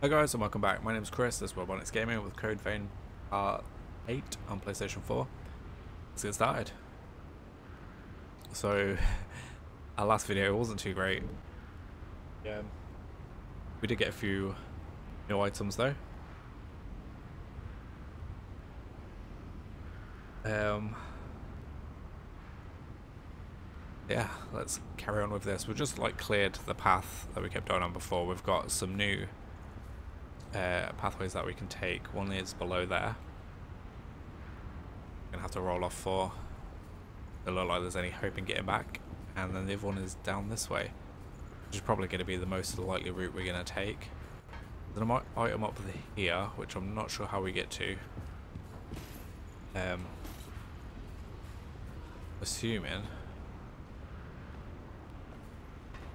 Hi guys and welcome back. My name is Chris, this is Webbonix Gaming with Code Vein R8 on PlayStation 4. Let's get started. So, our last video wasn't too great. Yeah. We did get a few new items though. Um, yeah, let's carry on with this. We've just like cleared the path that we kept going on before. We've got some new uh, pathways that we can take. One is below there. Gonna have to roll off for. It look like there's any hope in getting back. And then the other one is down this way, which is probably going to be the most likely route we're going to take. There's an item up here, which I'm not sure how we get to. Um, assuming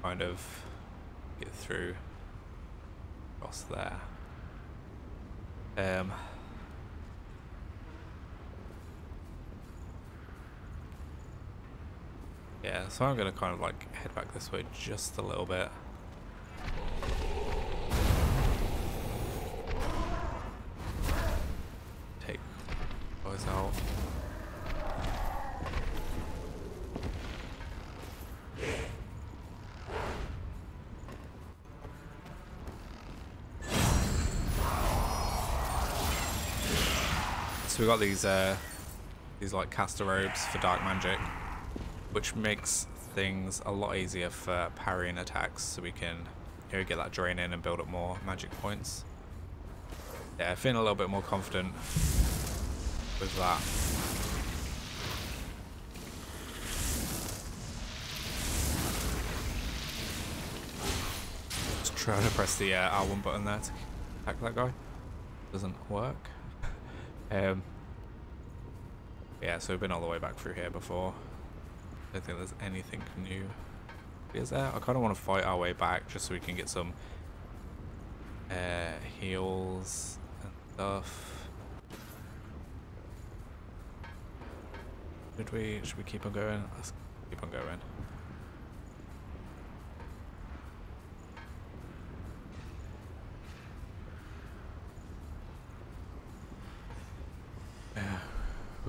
kind of get through across there. Um, yeah, so I'm gonna kind of like head back this way just a little bit. Got these uh, these like caster robes for dark magic, which makes things a lot easier for parrying attacks. So we can you know, get that drain in and build up more magic points. Yeah, feeling a little bit more confident with that. Just trying to press the uh, R1 button there to attack that guy. Doesn't work. Um, yeah, so we've been all the way back through here before. I don't think there's anything new. Is there? I kind of want to fight our way back just so we can get some uh, heals and stuff. Should we? Should we keep on going? Let's keep on going.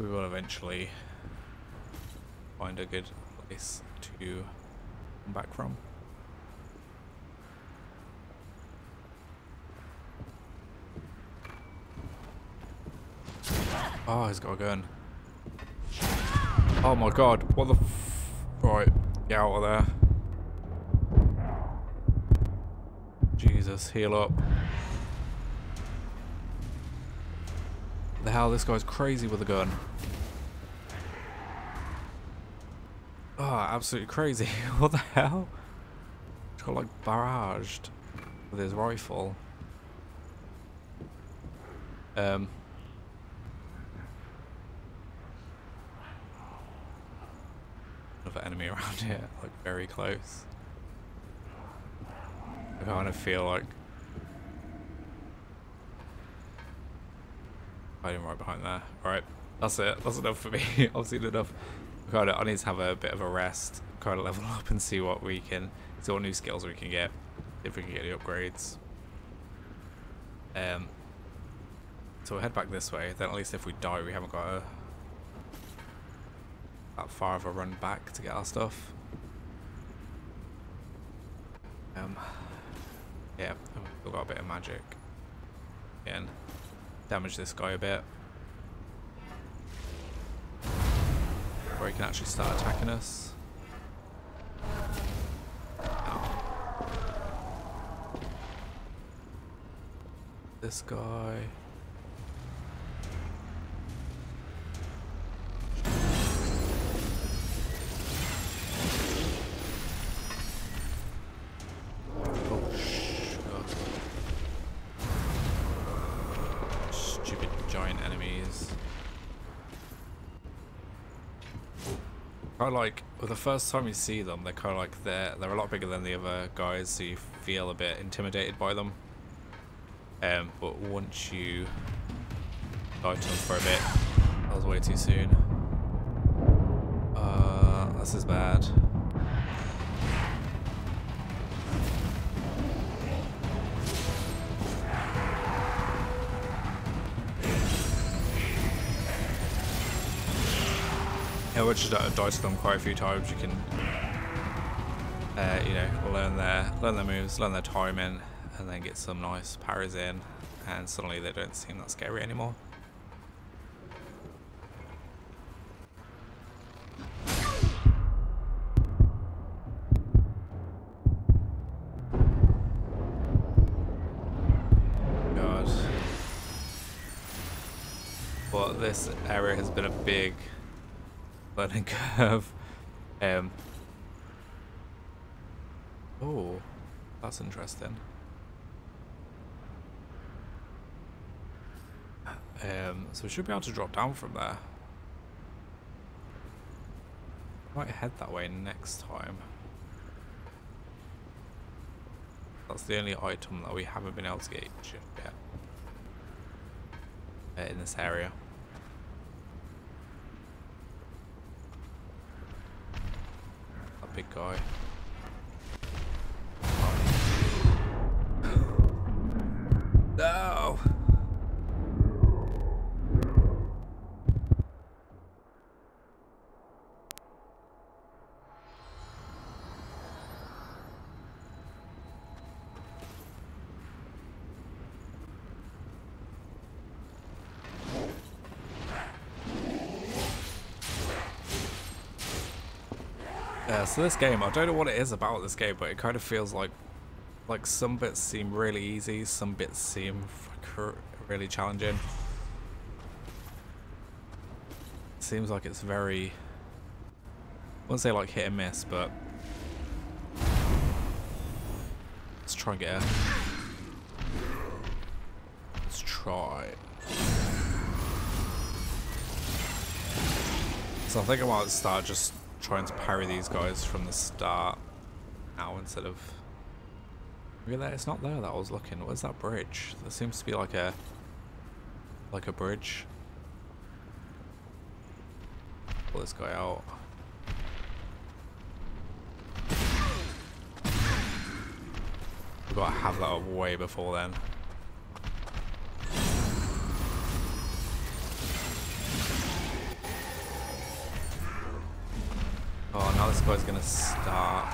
We will eventually find a good place to come back from. Ah, oh, he's got a gun. Oh my god, what the Right, get out of there. Jesus, heal up. The hell, this guy's crazy with a gun. Oh, absolutely crazy. what the hell? He's got like barraged with his rifle. Um. Another enemy around here, like very close. I kind of feel like hiding right behind there. Right, that's it. That's enough for me. I've seen enough. Kind of, I need to have a bit of a rest, kind of level up and see what we can, see what new skills we can get, if we can get any upgrades. Um. So we'll head back this way. Then at least if we die, we haven't got a that far of a run back to get our stuff. Um. Yeah, we've got a bit of magic. Again damage this guy a bit. Where he can actually start attacking us. This guy. The first time you see them, they're kind of like, they're, they're a lot bigger than the other guys, so you feel a bit intimidated by them. Um, but once you fight them for a bit, that was way too soon. Uh, this is bad. Yeah, which is dice them quite a few times. You can, uh, you know, learn their learn their moves, learn their timing, and then get some nice parries in, and suddenly they don't seem that scary anymore. this area has been a big learning curve. Um, oh, that's interesting. Um, so we should be able to drop down from there. Might head that way next time. That's the only item that we haven't been able to get yet uh, in this area. Big guy. no! So this game, I don't know what it is about this game, but it kind of feels like like some bits seem really easy, some bits seem really challenging. Seems like it's very, I wouldn't say like hit and miss, but let's try and get a, let's try. So I think I might start just trying to parry these guys from the start now instead of... Really, it's not there that I was looking. Where's that bridge? There seems to be like a... Like a bridge. Pull this guy out. We've got to have that way before then. Guy's gonna stop.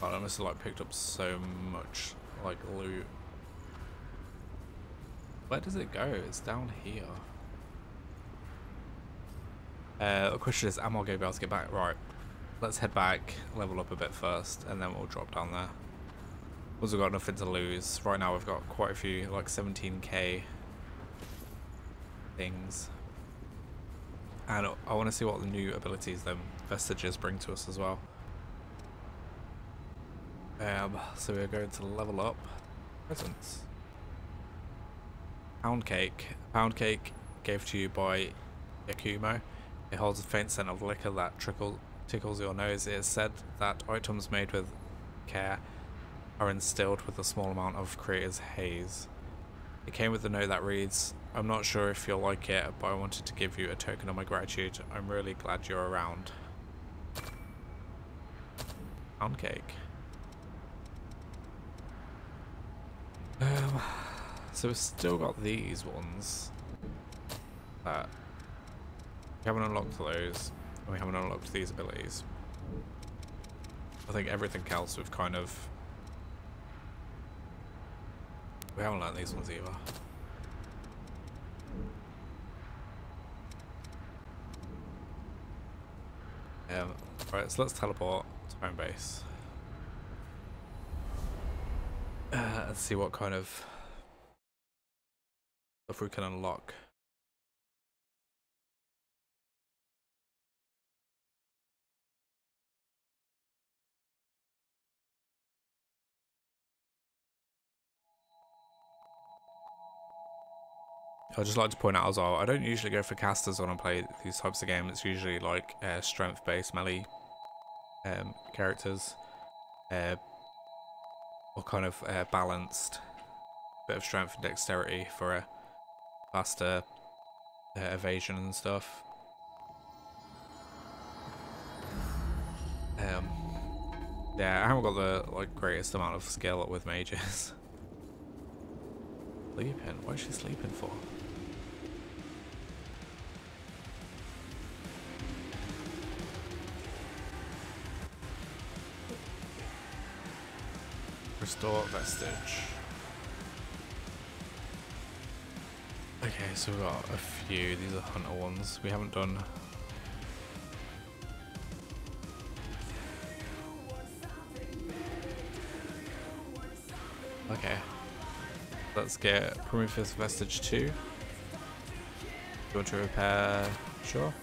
God, I must like picked up so much like loot. Where does it go? It's down here. Uh, the question is, am I going to be able to get back? Right let's head back, level up a bit first, and then we'll drop down there. Because we've got nothing to lose. Right now we've got quite a few, like 17k things. And I want to see what the new abilities the vestiges bring to us as well. Um, so we're going to level up. Presents. Pound cake. Pound cake gave to you by Yakumo. It holds a faint scent of liquor that trickles tickles your nose, it is said that items made with care are instilled with a small amount of creator's haze. It came with a note that reads, I'm not sure if you'll like it, but I wanted to give you a token of my gratitude. I'm really glad you're around. Pound cake. Um, so we've still got these ones. That we haven't unlocked those we haven't unlocked these abilities. I think everything else we've kind of... We haven't learned these ones either. Um, right, so let's teleport to home base. Uh, let's see what kind of stuff we can unlock. I'd just like to point out as well, I don't usually go for casters when I play these types of games. It's usually like uh, strength-based melee um, characters. Uh, or kind of uh, balanced bit of strength and dexterity for a faster uh, evasion and stuff. Um, yeah, I haven't got the like greatest amount of skill with mages. sleeping? What is she sleeping for? Restore vestige. Okay, so we've got a few. These are hunter ones. We haven't done Okay. Let's get Prometheus Vestige 2. Do You want to repair? Sure.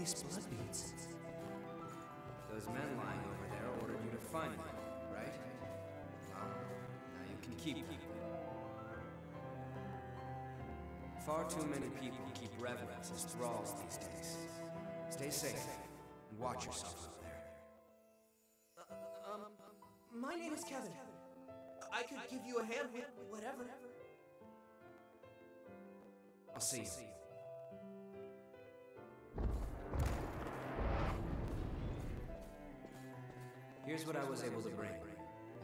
These blood beads. Those men lying over there ordered you to find them, right? Well, now you can keep them. Far too many people keep revenants as thralls these days. Stay safe and watch yourself out there. Um, my name is Kevin. I could give you a hand with whatever. I'll see you. Here's what I was able to bring.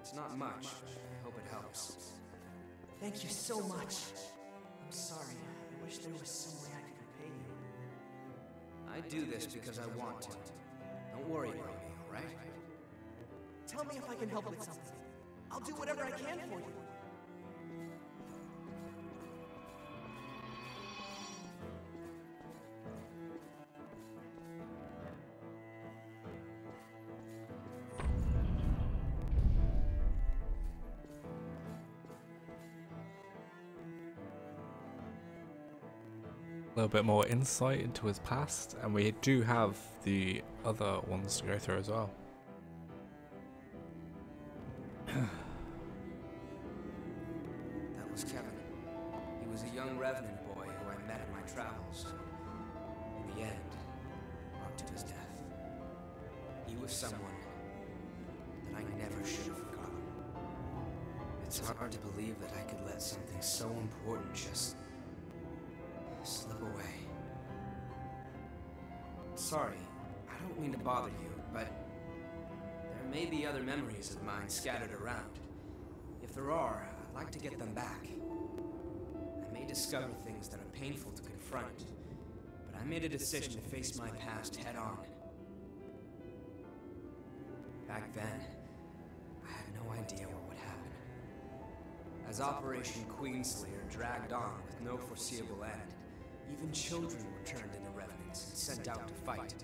It's not much, but I hope it helps. Thank you so much. I'm sorry. I wish there was some way I could repay you. I do this because I want to. Don't worry about me, alright? Tell me if I can help with something. I'll do whatever I can for you. Little bit more insight into his past, and we do have the other ones to go through as well. That was Kevin. He was a young Revenant boy who I met in my travels. In the end, brought to his death. He was someone that I never should have forgotten. It's hard to believe that I could let something so important just slip away. Sorry, I don't mean to bother you, but there may be other memories of mine scattered around. If there are, I'd like to get them back. I may discover things that are painful to confront, but I made a decision to face my past head on. Back then, I had no idea what would happen. As Operation Queenslayer dragged on with no foreseeable end, even children were turned into revenants and sent out to fight.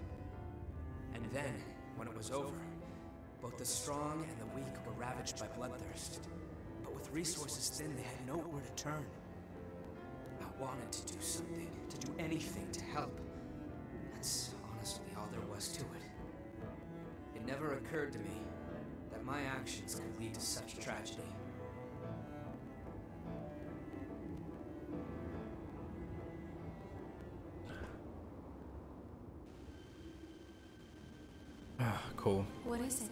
And then, when it was over, both the strong and the weak were ravaged by bloodthirst. But with resources thin, they had nowhere to turn. I wanted to do something, to do anything to help. That's honestly all there was to it. It never occurred to me that my actions could lead to such tragedy. Cool. What is it?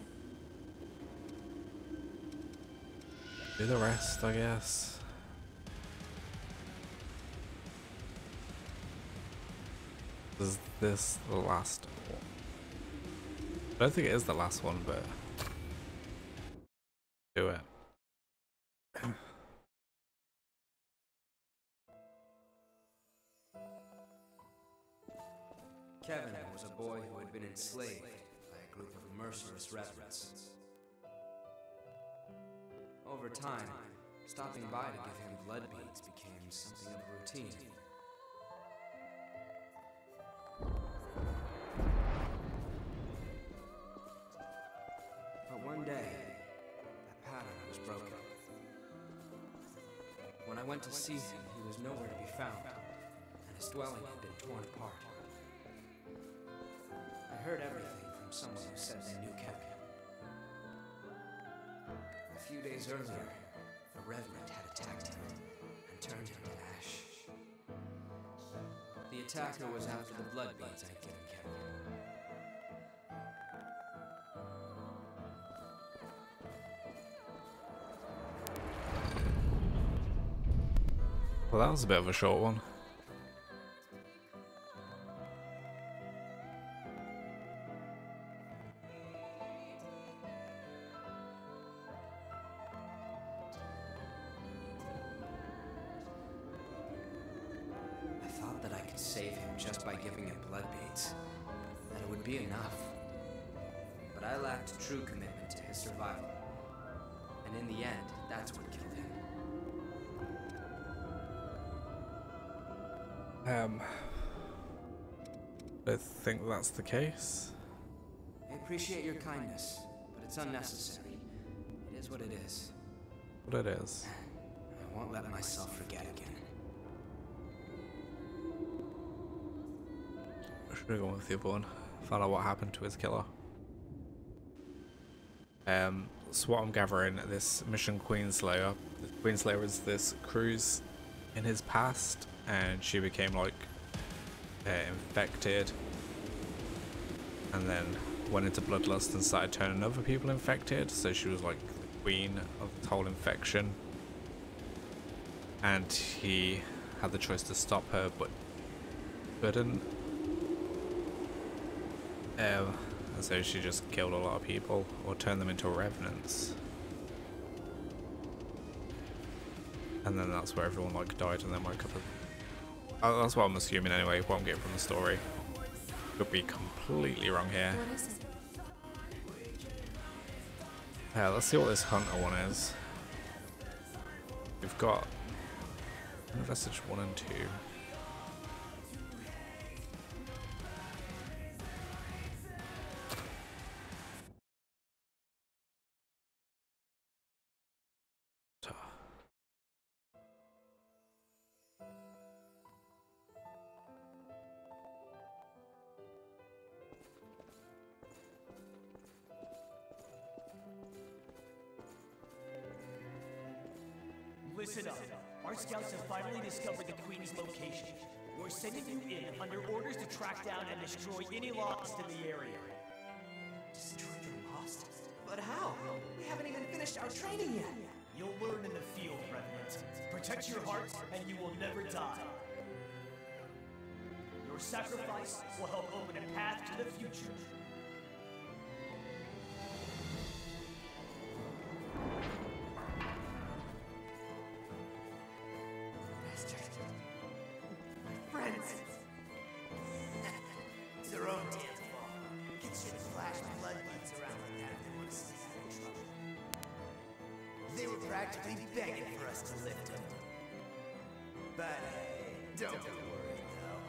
Do the rest, I guess. Is this the last one? I don't think it is the last one, but do it. Kevin was a boy who had been enslaved of merciless revenants. Over time, stopping by to give him blood beads became something of a routine. But one day, that pattern was broken. When I went to see him, he was nowhere to be found, and his dwelling had been torn apart. I heard everything someone who said they knew Kevin. A few days earlier, a revenant had attacked him and turned him to ash. The attacker was after the blood beads I'd given Kevin. Well, that was a bit of a short one. That's the case. I appreciate your kindness, but it's unnecessary. It is what it is. What it is. I won't let myself forget again. I should have gone with the other one. Find out what happened to his killer. Um, so what I'm gathering, this mission Queenslayer, Queenslayer is this Cruz in his past, and she became like uh, infected, and then went into bloodlust and started turning other people infected. So she was like the queen of the whole infection, and he had the choice to stop her, but couldn't. Um, and so she just killed a lot of people or turned them into revenants. And then that's where everyone like died and then woke up. That's what I'm assuming anyway, what I'm getting from the story. Could be completely wrong here. What is it? Yeah, let's see what this hunter one is. We've got message one and two. And you will never die. Your sacrifice will help open a path to the future. Hey, don't worry though.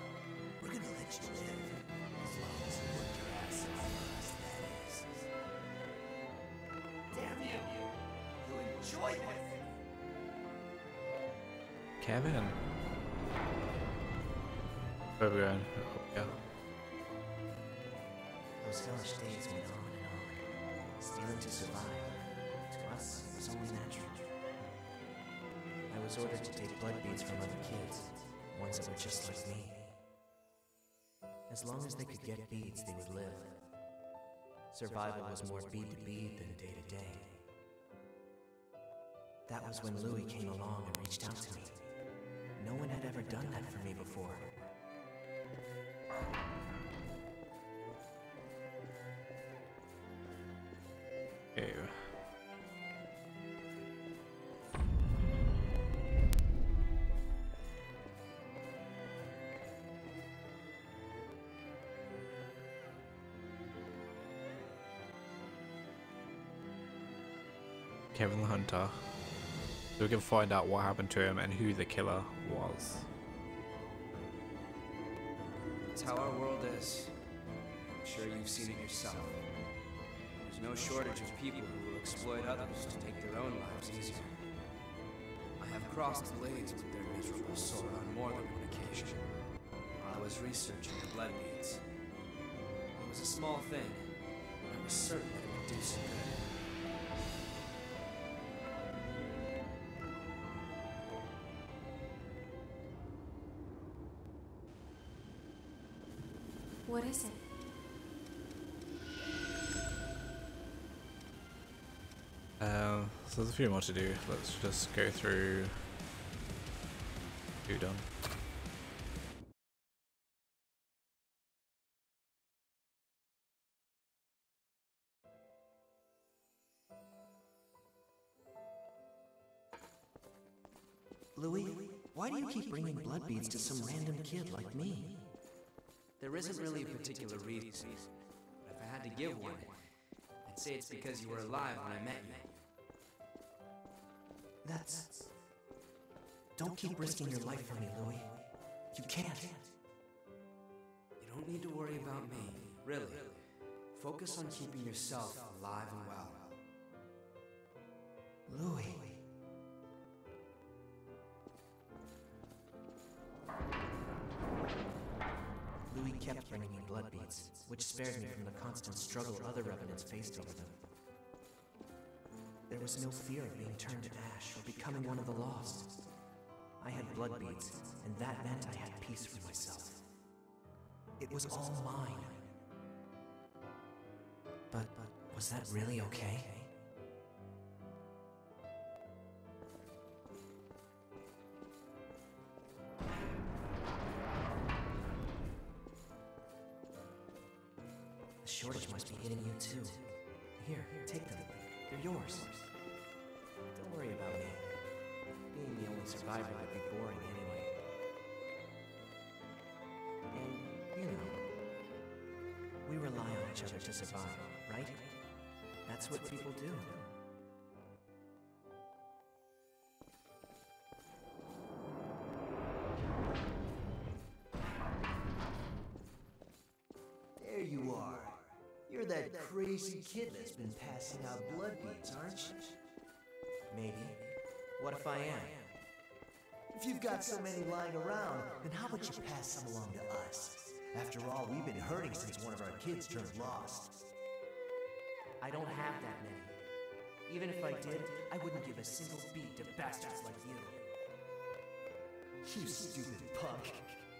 We're gonna let you live. As long as you work your ass off that is. Damn you! You enjoy this! Kevin. We going? Oh, yeah. Those hellish days went on and on. Stealing to survive. To us, it was only natural. I was ordered to take blood beads from other kids, that were just like me. As long as they could get beads, they would live. Survival was more bead to bead than day to day. That was when Louis came along and reached out to me. No one had ever done that for me before. Kevin the Hunter. So we can find out what happened to him and who the killer was. That's how our world is. I'm sure you've seen it yourself. There's no shortage of people who will exploit others to take their own lives easier. I have crossed blades with their miserable sort on more than one occasion. I was researching the blood beads. It was a small thing, but I was certain that it would do some good. What is it? Um, so there's a few more to do. Let's just go through. Who done? Louis, why do you keep bringing blood beads to some random kid like me? There isn't really a particular reason, but if I had to give one, I'd say it's because you were alive when I met you. That's. Don't keep risking your life for me, Louis. You can't. You don't need to worry about me, really. Focus on keeping yourself alive and well. Louis. Kept bringing me blood beads, which spared me from the constant struggle other revenants faced over them. There was no fear of being turned to ash or becoming one of the lost. I had blood beads, and that meant I had peace for myself. It was all mine. But, but was that really okay? Crazy kid that's been passing out blood beads, aren't you? Maybe. What if I am? If you've got so many lying around, then how about you pass some along to us? After all, we've been hurting since one of our kids turned lost. I don't have that many. Even if I did, I wouldn't give a single beat to bastards like you. You stupid punk.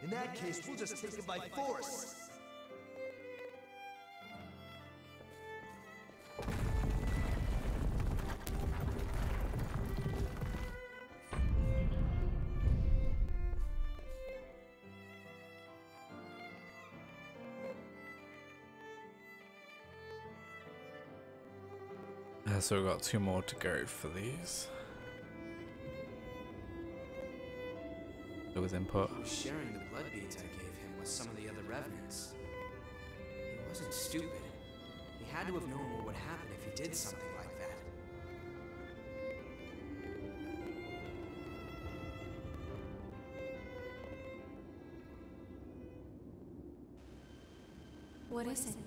In that case, we'll just take it by force. Uh, so we've got two more to go for these. With input. He was sharing the blood beads I gave him with some of the other revenants. He wasn't stupid. He had to have known what would happen if he did something like that. What is it?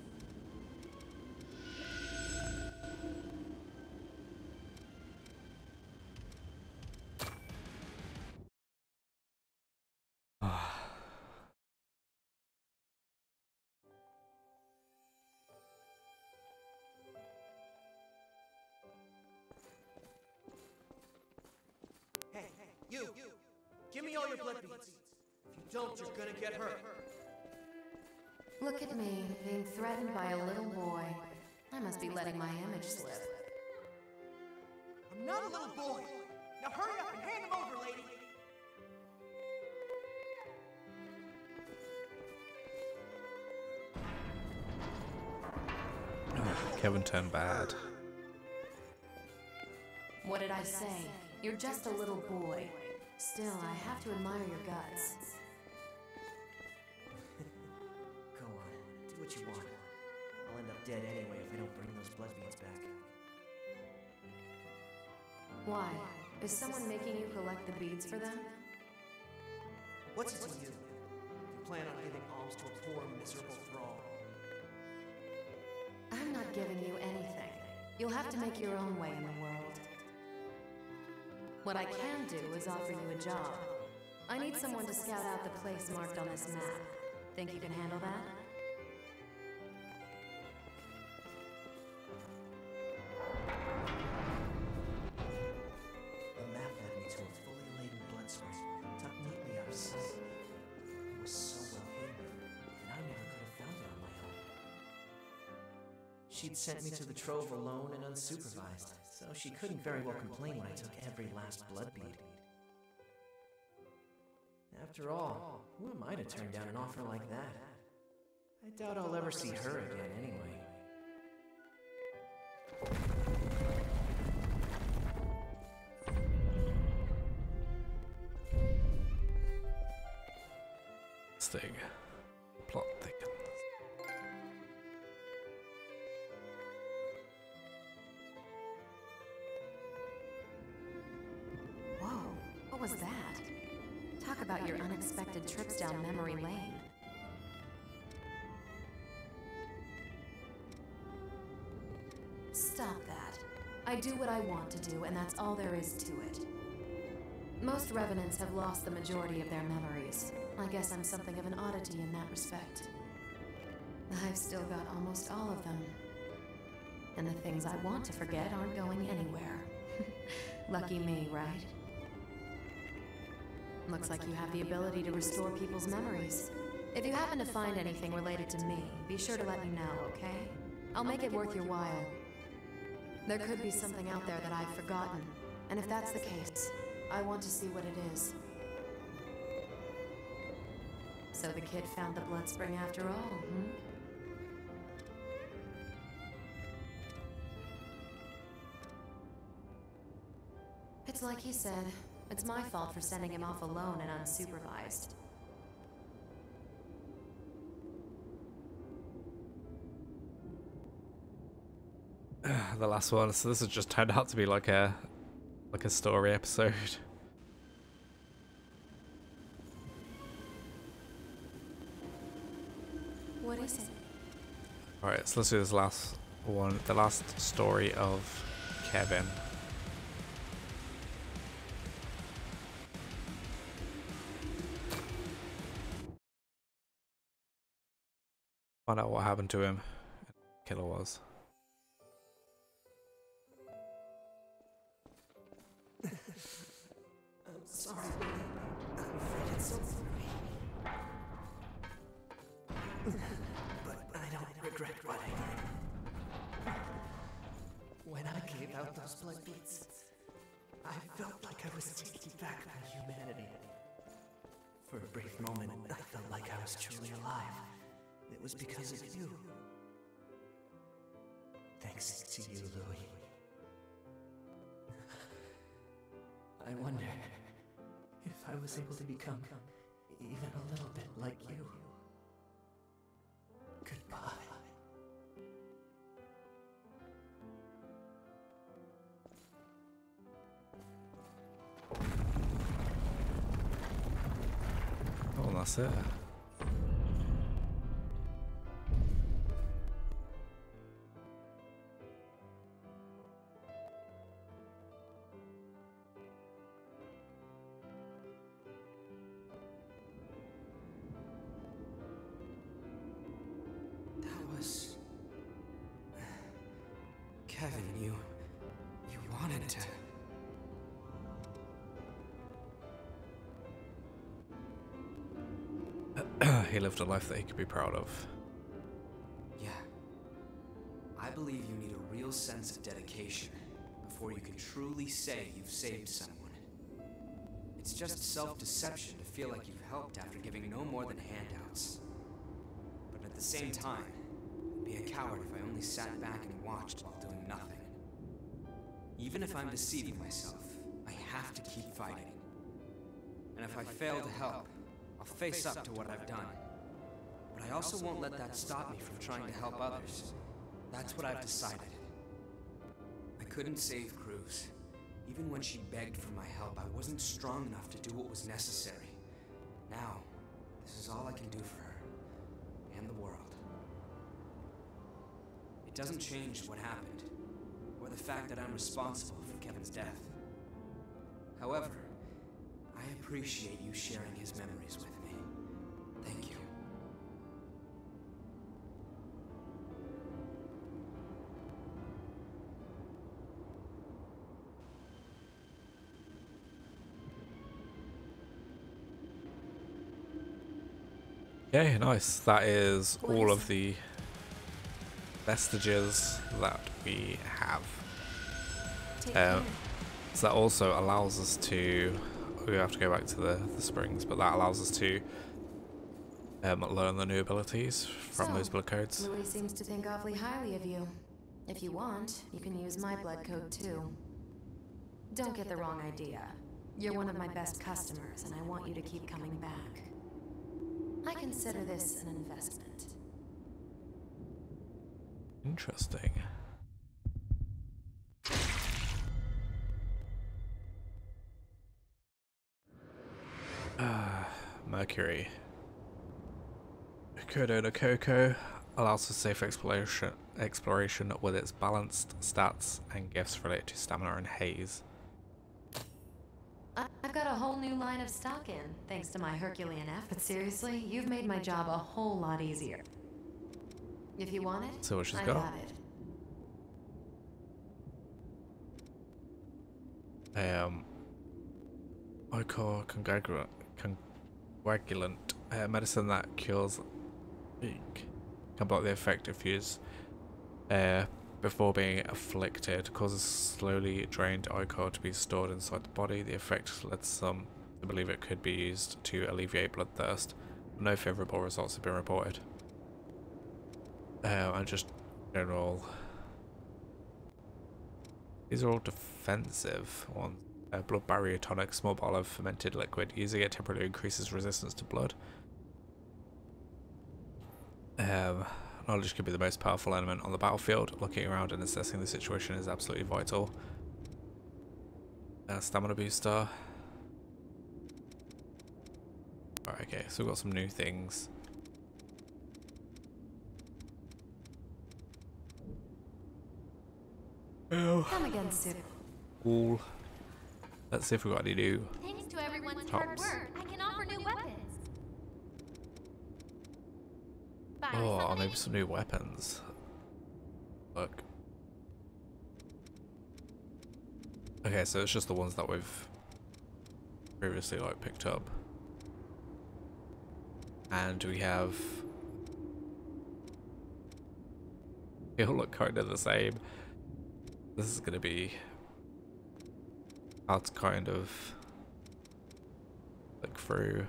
Don't, you're gonna get hurt. Look at me, being threatened by a little boy. I must be letting my image slip. I'm not a little boy. Now hurry up and hand him over, lady. Kevin turned bad. What did I say? You're just a little boy. Still, I have to admire your guts. Dead anyway if I don't bring those blood beads back. Why? Is someone making you collect the beads for them? What's it to you? You plan on giving alms to a poor, miserable thrall. I'm not giving you anything. You'll have to make your own way in the world. What I can do is offer you a job. I need someone to scout out the place marked on this map. Think you can handle that? Trove alone and unsupervised, so she couldn't very well complain when I took every last blood bead. After all, who am I to turn down an offer like that? I doubt I'll ever see her again anyway. Stig. Plot trips down memory lane. Stop that. I do what I want to do, and that's all there is to it. Most revenants have lost the majority of their memories. I guess I'm something of an oddity in that respect. I've still got almost all of them. And the things I want to forget aren't going anywhere. Lucky me, right? Looks like you have the ability to restore people's memories. If you happen to find anything related to me, be sure to let me know, okay? I'll make it worth your while. There could be something out there that I've forgotten, and if that's the case, I want to see what it is. So the kid found the blood spring after all, hmm? It's like he said. It's my fault for sending him off alone and unsupervised. the last one. So this has just turned out to be like a like a story episode. What is it? Alright, so let's do this last one. The last story of Kevin. Find out what happened to him. Killer was. I'm sorry. I'm But I don't regret what I did. When I gave out those blood beads, I felt like I was taking back my humanity. For a brief moment, I felt like I was truly alive. It was because of you. Thanks to you, Louis. I wonder if I was able to become even a little bit like you. Goodbye. Oh, that's it. He lived a life that he could be proud of. Yeah. I believe you need a real sense of dedication before you can truly say you've saved someone. It's just self deception to feel like you've helped after giving no more than handouts. But at the same time, I'd be a coward if I only sat back and watched while doing nothing. Even Even if I'm deceiving myself, I have to keep fighting. And if I fail to help, I'll face up to what I've done. I also won't let that stop me from trying to help others. That's what I've decided. I couldn't save Cruz. Even when she begged for my help, I wasn't strong enough to do what was necessary. Now, this is all I can do for her. And the world. It doesn't change what happened, or the fact that I'm responsible for Kevin's death. However, I appreciate you sharing his memories with me. Thank you. Okay, nice. That is What all is of the vestiges that we have. Um. So that also allows us to. We have to go back to the, the springs, but that allows us to um, learn the new abilities from So, those blood codes. Louis seems to think awfully highly of you. If you want, you can use my blood code too. Don't get the wrong idea. You're one of my best customers, and I want you to keep coming back. I consider this an investment. Interesting. Ah, Mercury. Kodo no Coco allows for safe exploration exploration with its balanced stats and gifts related to stamina and haze. Got a whole new line of stock in, thanks to my Herculean F, but seriously, you've made my job a whole lot easier. If you want it, So I got? got it. Um, Ichor congagulant, conguagulant uh, medicine that cures eek, can block the effect if used uh, before being afflicted. Causes slowly drained Ichor to be stored inside the body. The effect led some believe it could be used to alleviate bloodthirst. No favourable results have been reported. Uh, and just general these are all defensive ones. Uh, blood barrier tonic, small bottle of fermented liquid. Using it temporarily increases resistance to blood. Um, knowledge could be the most powerful element on the battlefield. Looking around and assessing the situation is absolutely vital. Uh, stamina booster. Right, okay, so we've got some new things. Oh. Come again soon. Cool. Let's see if we've got any new. Thanks to everyone's hard work, I can offer new weapons. Oh, maybe some new weapons. Look. Okay, so it's just the ones that we've previously like picked up. And we have they all look kind of the same. This is gonna be hard to kind of look through.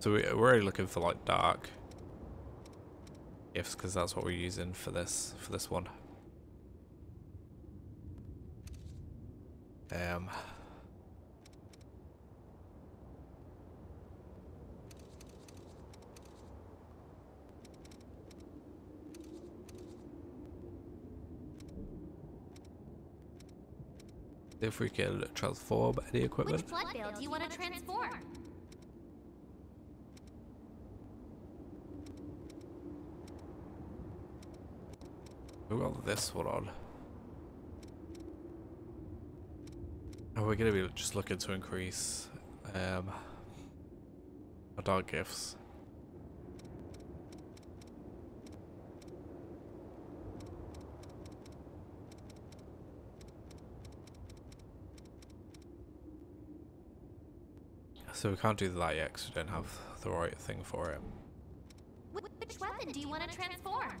So we, we're already looking for like dark gifts because that's what we're using for this for this one. Um. If we can transform any equipment. Which blood do you want to transform? Got this one on. Are we're going to be just looking to increase um, our dark gifts? So we can't do that yet because we don't have the right thing for it. Which weapon do you want to transform?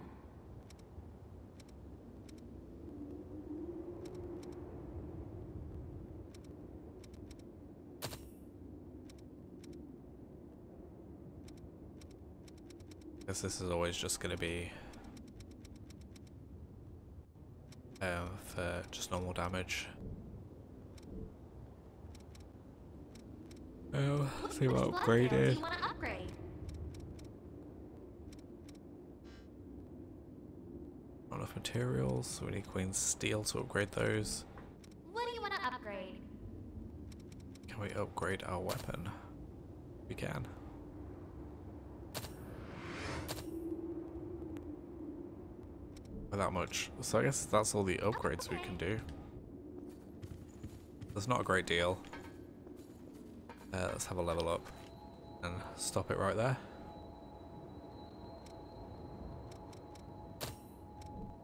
Guess this is always just going to be um, uh, just normal damage. Oh, see what Which blood barrel do upgraded. you want to upgrade? Not enough materials, so we need Queen's Steel to upgrade those. What do you want to upgrade? Can we upgrade our weapon? We can. By that much. So I guess that's all the upgrades we can do. That's not a great deal. Uh, let's have a level up and stop it right there.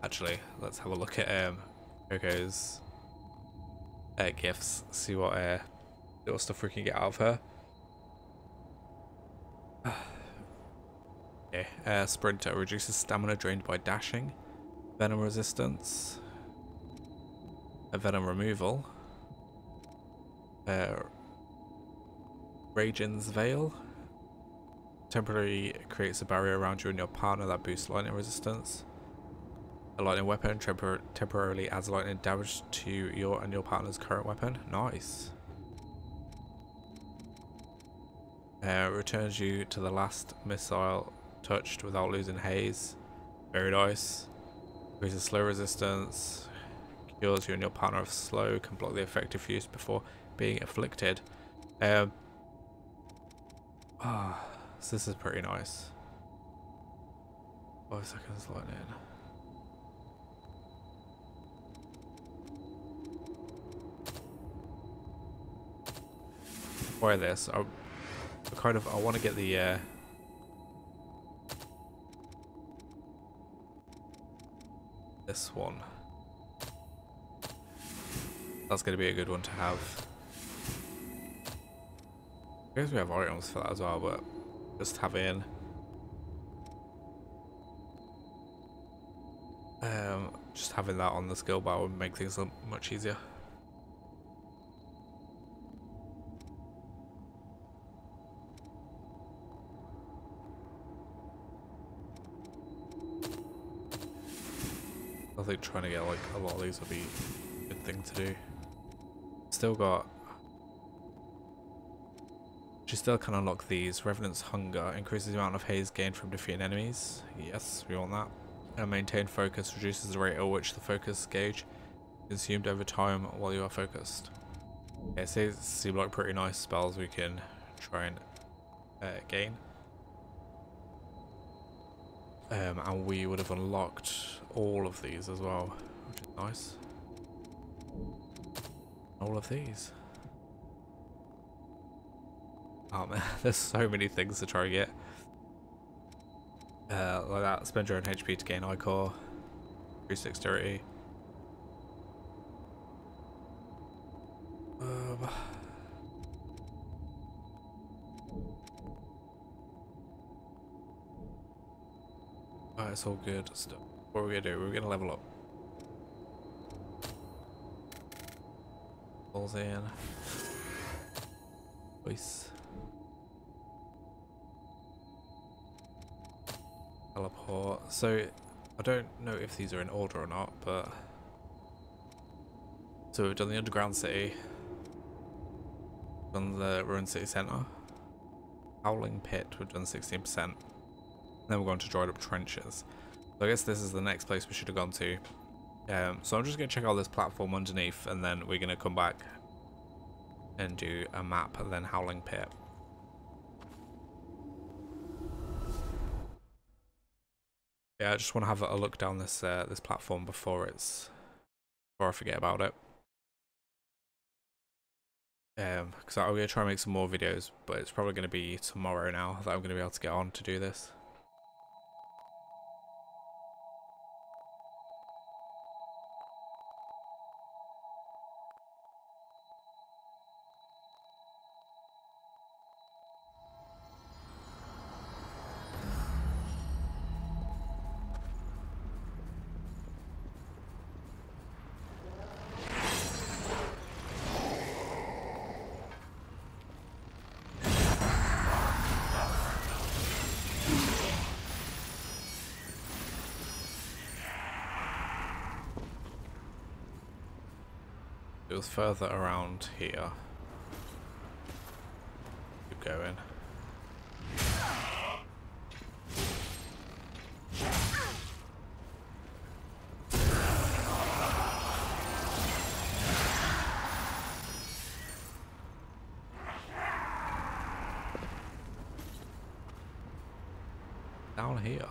Actually, let's have a look at um, Coco's uh, gifts. See what uh, little stuff we can get out of her. okay, uh, Sprinter reduces stamina drained by dashing, venom resistance, a venom removal, uh, Radiant's Veil temporarily creates a barrier around you and your partner that boosts lightning resistance. A lightning weapon tempor temporarily adds lightning damage to your and your partner's current weapon. Nice. Uh, returns you to the last Mistle touched without losing haze. Very nice. Increases slow resistance. Cures you and your partner of slow. Can block the effective use before being afflicted. Um, ah, so this is pretty nice. Five seconds lightning. Why this? I, I kind of I want to get the uh, this one. That's going to be a good one to have. I guess we have items for that as well, but just having um, just having that on the skill bar would make things much easier. I think trying to get like a lot of these would be a good thing to do. Still got. She still can unlock these. Revenant's Hunger increases the amount of haze gained from defeating enemies. Yes, we want that. And maintain focus reduces the rate at which the focus gauge consumed over time while you are focused. Yeah, so these seem like pretty nice spells we can try and uh, gain. Um, and we would have unlocked all of these as well, which is nice. All of these. Oh man, there's so many things to try and get. Uh, like that, spend your own HP to gain Ichor, increase dexterity. Um, Oh, it's all good stuff. What are we gonna do? We're gonna level up. Balls in. Voice. Teleport. So, I don't know if these are in order or not, but... So we've done the Underground City. Done the Ruined City Centre. Howling Pit, we've done 16%. Then we're going to dried up trenches. So I guess this is the next place we should have gone to. Um, so I'm just going to check out this platform underneath and then we're going to come back and do a map and then Howling Pit. Yeah, I just want to have a look down this uh, this platform before it's before I forget about it. Um, because I'm to try and make some more videos, but it's probably going to be tomorrow now that I'm going to be able to get on to do this. Was further around here. Keep going. Down here.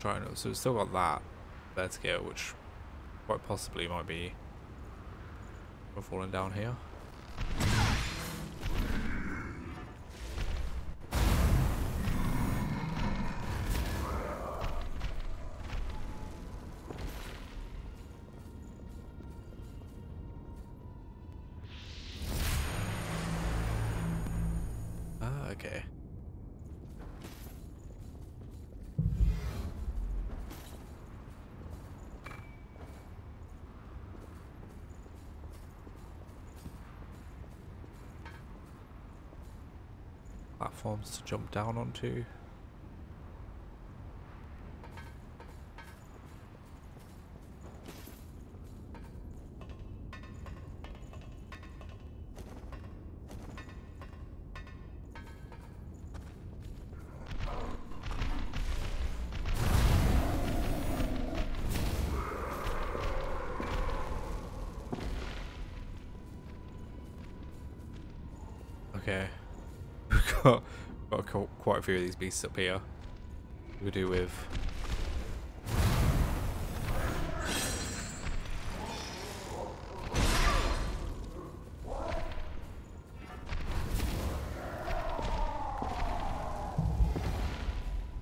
Trying to, so it's still got that to go, which quite possibly might be we're falling down here. Ah, okay. Platforms to jump down onto. Few of these beasts up here. We do with.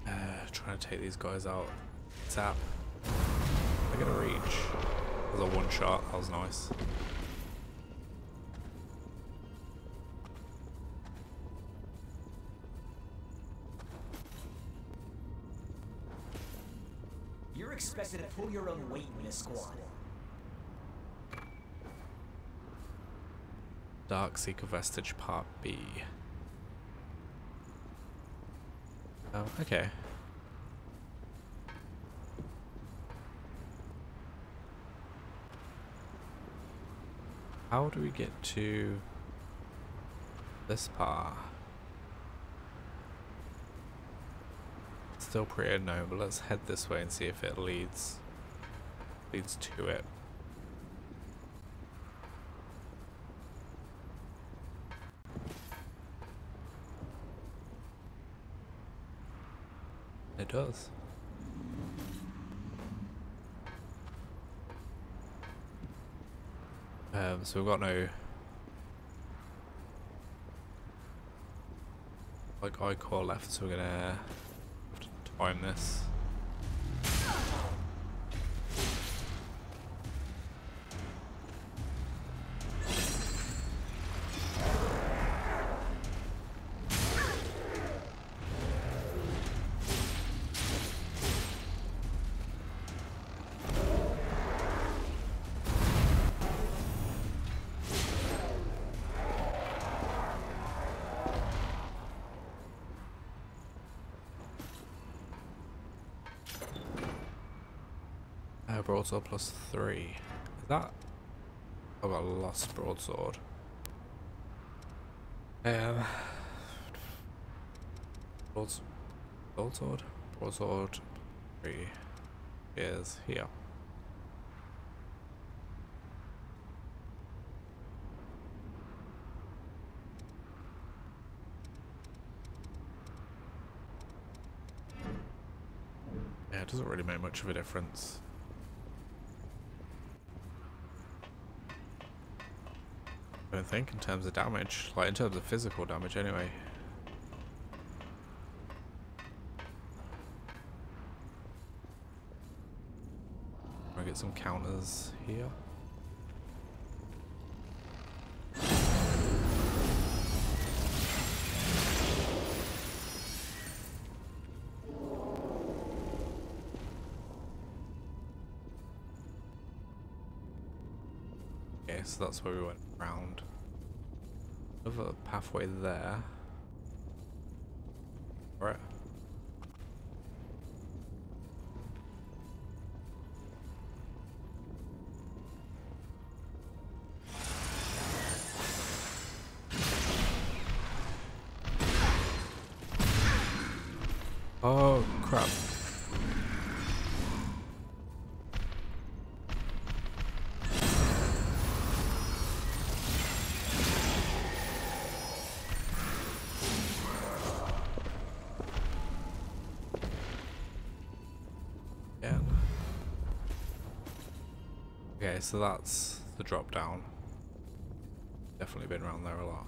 Uh, trying to take these guys out. Tap. They're gonna reach. That was a one shot. That was nice. Pull your own weight in this squad. Dark Seeker Vestige Part B. Oh, okay. How do we get to this part? Still pretty unknown, but let's head this way and see if it leads leads to it. It does. Um, so we've got no like Ichor left, so we're gonna time this. Broadsword plus three. Is that? I've got lost broadsword. Um. Broads, broadsword? Broadsword three is here. Yeah, it doesn't really make much of a difference. Don't think in terms of damage, like in terms of physical damage anyway. I get some counters here. So that's where we went round. Another pathway there. So that's the drop down. Definitely been around there a lot.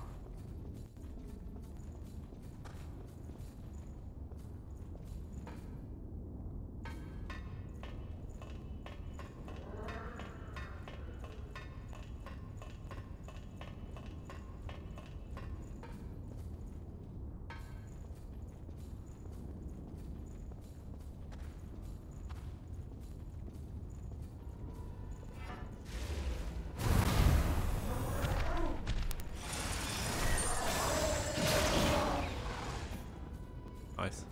Nice.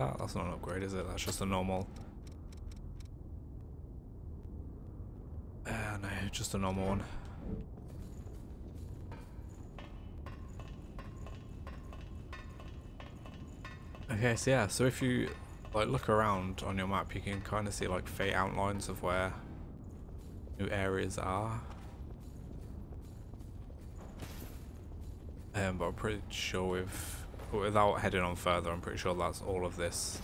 Ah, that's not an upgrade, is it? That's just a normal. Uh, no, just a normal one. Okay, so yeah, so if you like look around on your map, you can kind of see like faint outlines of where new areas are. Um, but I'm pretty sure we've, without heading on further, I'm pretty sure that's all of this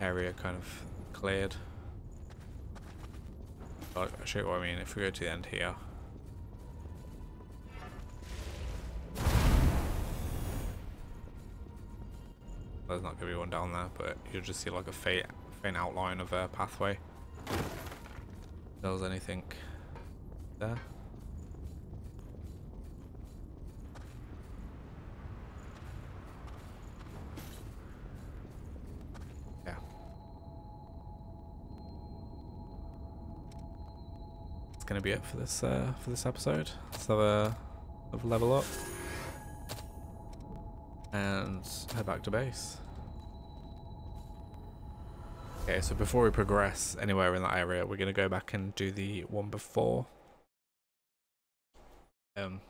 area kind of cleared. But I'll show you what I mean. If we go to the end here. There's not going to be one down there, but you'll just see like a faint, faint outline of a pathway. There was anything there. Yeah. That's gonna be it for this uh, for this episode. Let's have a, have a level up and head back to base. Okay, so before we progress anywhere in that area, we're gonna go back and do the one before. Um,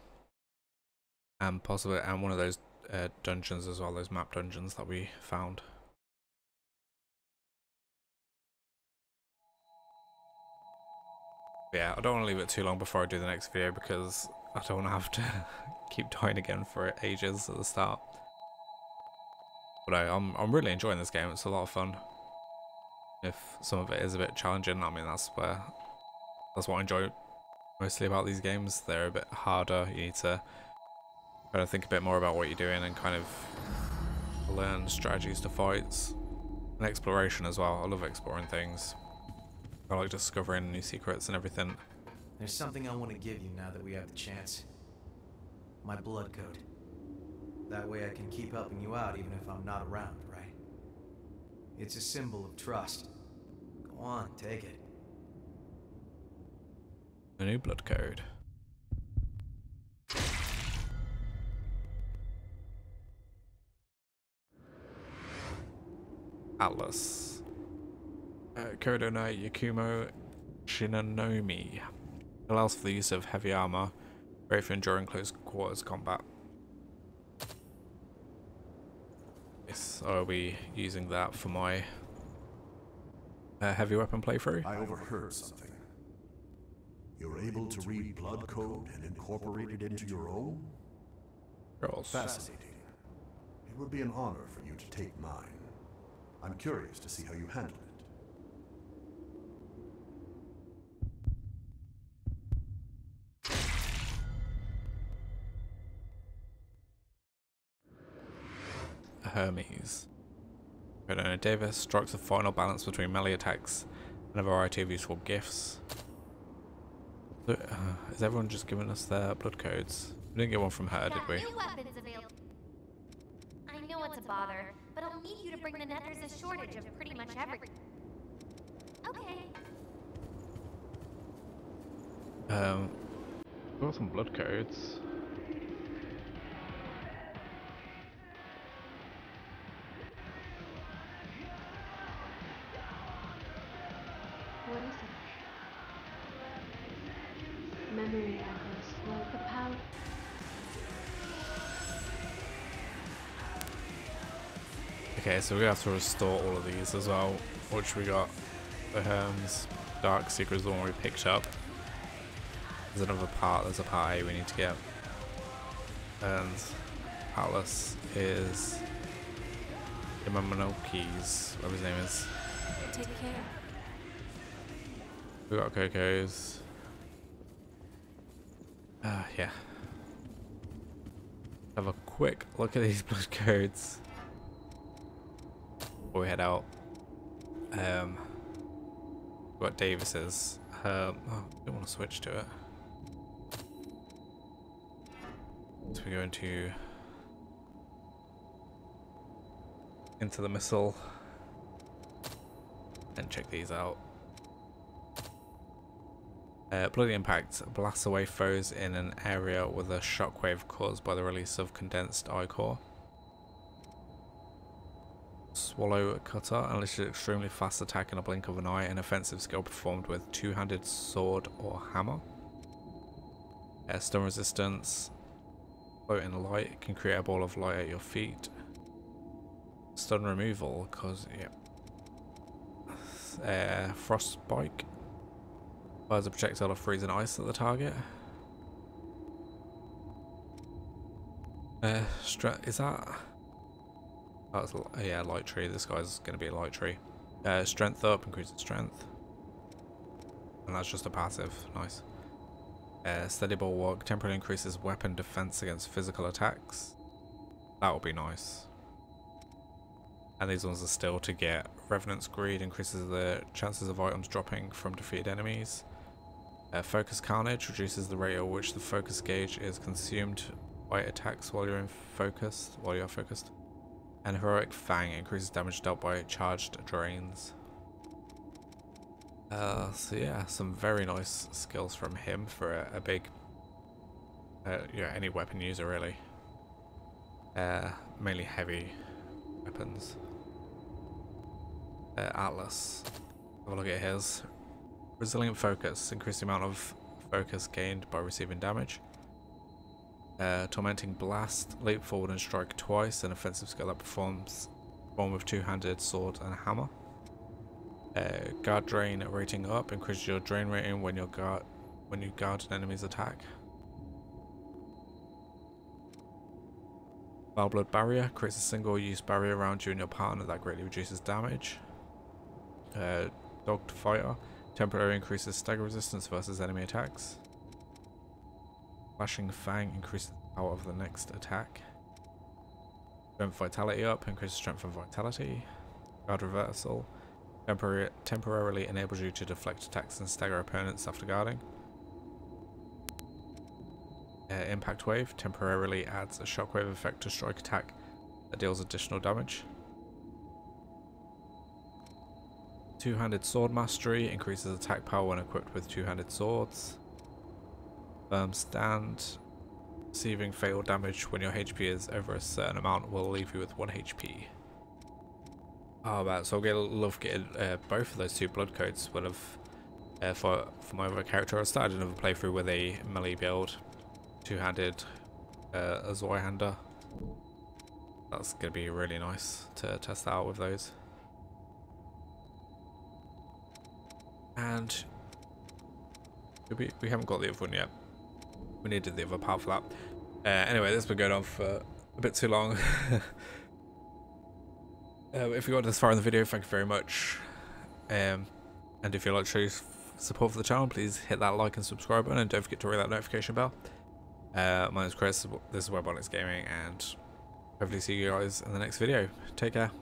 and possibly and one of those uh, dungeons as well, those map dungeons that we found. Yeah, I don't want to leave it too long before I do the next video because I don't to have to keep dying again for ages at the start. But I, I'm I'm really enjoying this game. It's a lot of fun. If some of it is a bit challenging, I mean that's where that's what I enjoy mostly about these games. They're a bit harder. You need to kind of think a bit more about what you're doing and kind of learn strategies to fights and exploration as well. I love exploring things. I like discovering new secrets and everything. There's something I want to give you now that we have the chance. My blood code. That way I can keep helping you out even if I'm not around? It's a symbol of trust. Go on, take it. A new blood code. Atlas. Uh, Kodona Yakumo Shinonome. Allows for the use of heavy armor, great for enduring close quarters combat. I'll be using that for my uh, heavy weapon playthrough. I overheard something. You're able to read blood code and incorporate it into your own? Girls. Fascinating. It would be an honor for you to take mine. I'm curious to see how you handle Hermes. Redona Davis strikes a final balance between melee attacks and a variety of useful gifts. So, uh, is everyone just giving us their blood codes? We didn't get one from her, did we? new. I know it's a bother, but I'll need you to bring the Nethers a shortage of pretty much everything. Okay. Um, got some blood codes. So we have to restore all of these as well. Which we got the Herms Dark Secret is the one we picked up. There's another part, there's a part A we need to get. And Atlas is Imamanoki's, whatever his name is. Take care. We got Coco's. Ah, uh, yeah. Have a quick look at these blood codes before we head out. Um, got Davis's. Um, oh, I don't want to switch to it. So we go into into the Mistle and check these out. Uh, Bloody Impact blasts away foes in an area with a shockwave caused by the release of condensed ichor. Swallow Cutter unleashes an extremely fast attack in a blink of an eye, an offensive skill performed with two-handed sword or hammer. Uh, stun resistance, float in light, can create a ball of light at your feet. Stun removal, cause yeah. Uh, frost spike fires a projectile of freezing ice at the target. Uh, is that? That's yeah, light tree. This guy's going to be a light tree. Uh, strength up, increases strength, and that's just a passive. Nice. Uh, steady bulwark temporarily increases weapon defense against physical attacks. That would be nice. And these ones are still to get. Revenant's Greed increases the chances of items dropping from defeated enemies. Uh, focus Carnage reduces the rate at which the focus gauge is consumed by attacks while you're in focus, while you're focused. And Heroic Fang increases damage dealt by charged drains. Uh, so yeah, some very nice skills from him for a, a big, uh, yeah, any weapon user really. Uh, mainly heavy weapons. Uh, Atlas, have a look at his. Resilient Focus, increase the amount of focus gained by receiving damage. Uh, Tormenting Blast, leap forward and strike twice, an offensive skill that performs form with two-handed sword and hammer. Uh, guard drain rating up, increases your drain rating when you guard when you guard an enemy's attack. Blood Barrier creates a single-use barrier around you and your partner that greatly reduces damage. Uh, Dogged Fighter temporarily increases stagger resistance versus enemy attacks. Flashing Fang increases the power of the next attack. Strength Vitality up, increases strength and vitality. Guard Reversal Tempor temporarily enables you to deflect attacks and stagger opponents after guarding. Impact Wave temporarily adds a shockwave effect to strike attack that deals additional damage. Two-handed sword mastery increases attack power when equipped with two-handed swords. Firm stand. Receiving fatal damage when your HP is over a certain amount will leave you with 1 HP. Oh man, so I'll get love getting uh, both of those two blood codes would have uh, for for my other character. I started another playthrough with a melee build, two-handed uh, Zweihander. That's gonna be really nice to test out with those. And we we haven't got the other one yet. We needed the other part for that. Uh, anyway, this has been going on for a bit too long. Uh, if you got this far in the video, thank you very much. Um, and if you'd like to show support for the channel, please hit that like and subscribe button, and don't forget to ring that notification bell. Uh, my name is Chris, this is Webbonix Gaming, and hopefully see you guys in the next video. Take care.